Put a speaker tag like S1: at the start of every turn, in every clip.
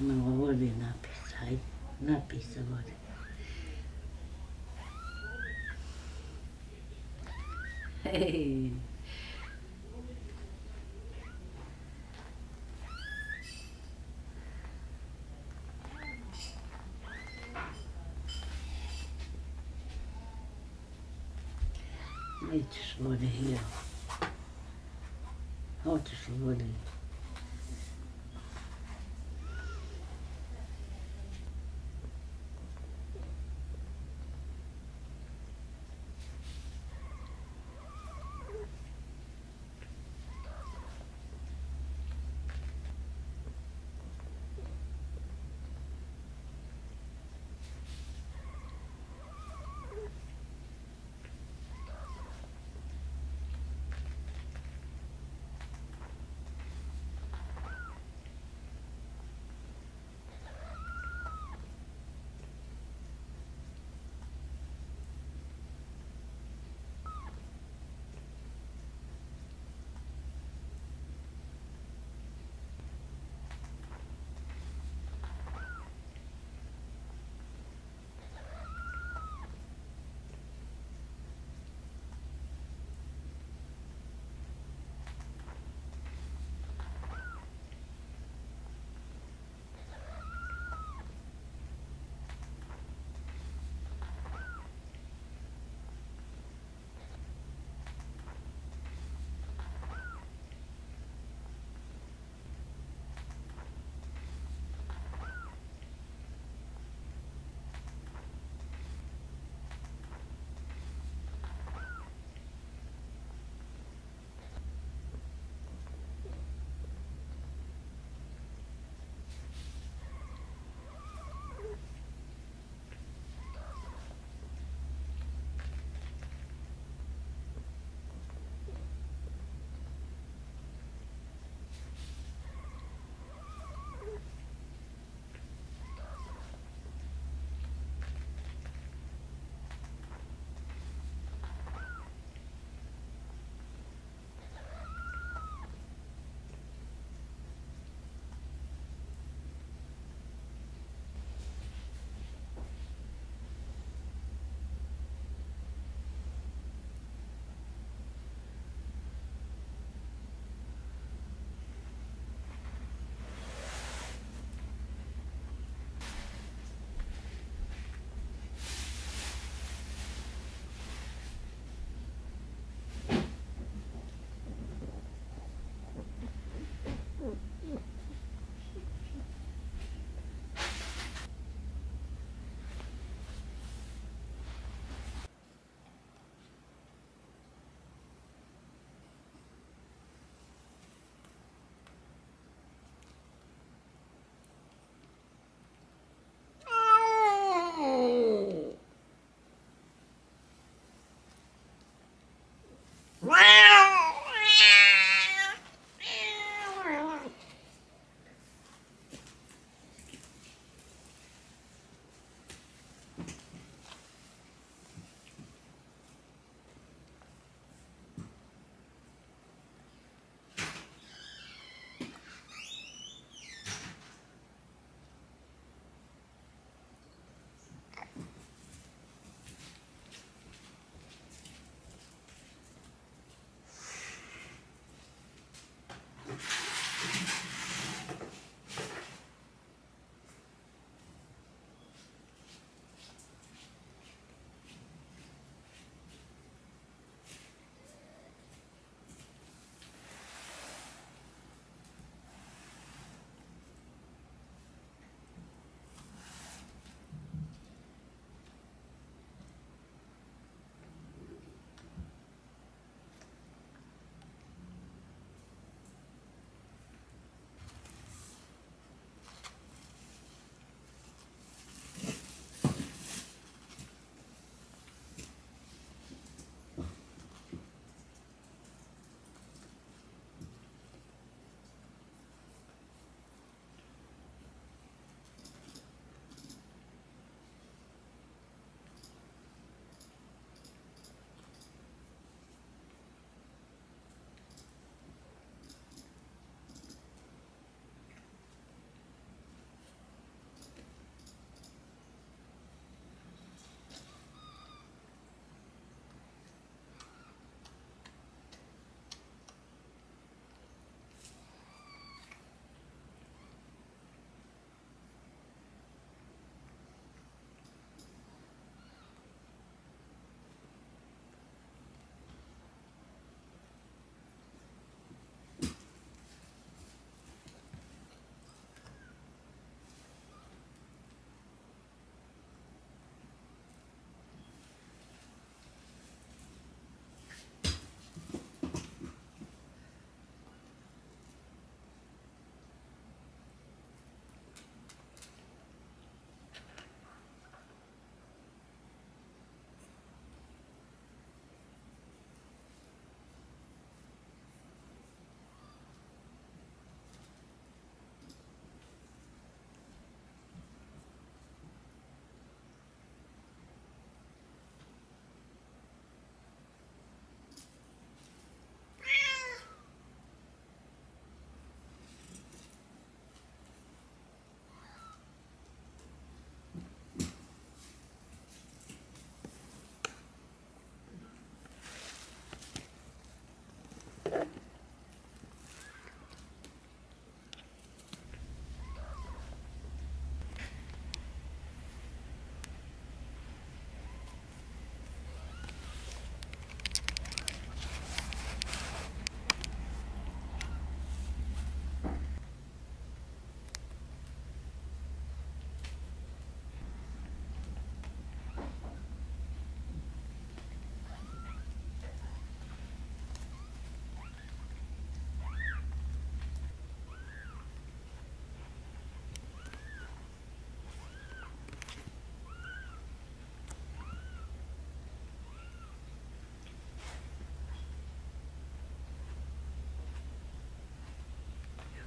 S1: мы могли написать, написывали. Hey. It's what here. What is what here?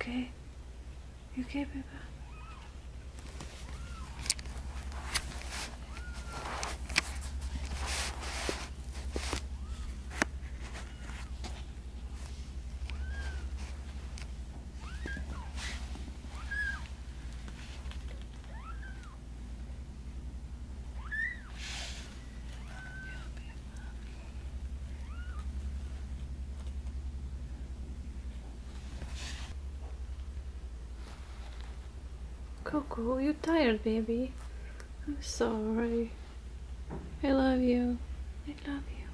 S2: Okay? You okay, baby? Coco, you tired, baby? I'm sorry. I love you. I love you.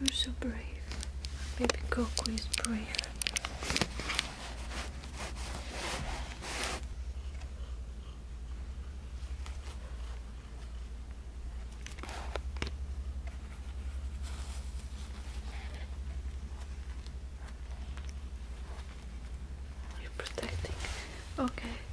S2: You're so brave. Baby Coco is brave. You're protecting. Okay.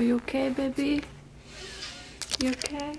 S2: Are you okay, baby? You okay?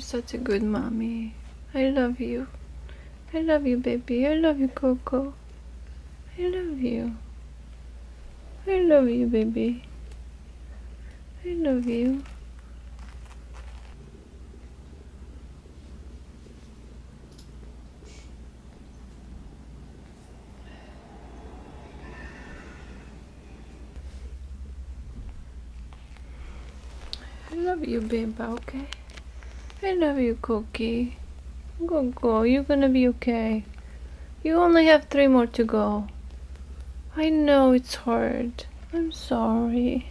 S2: Such a good mommy. I love you. I love you, baby. I love you, Coco. I love you. I love you, baby. I love you. I love you, babe, okay? I love you, Cookie. Go, go. You're gonna be okay. You only have three more to go. I know it's hard. I'm sorry.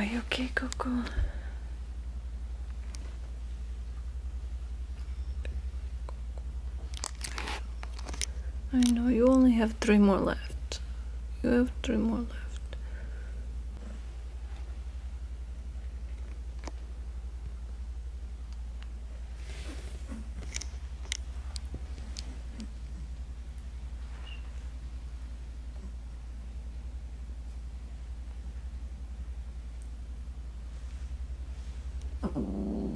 S2: You okay, Coco? I know you only have three more left. You have three more left. あの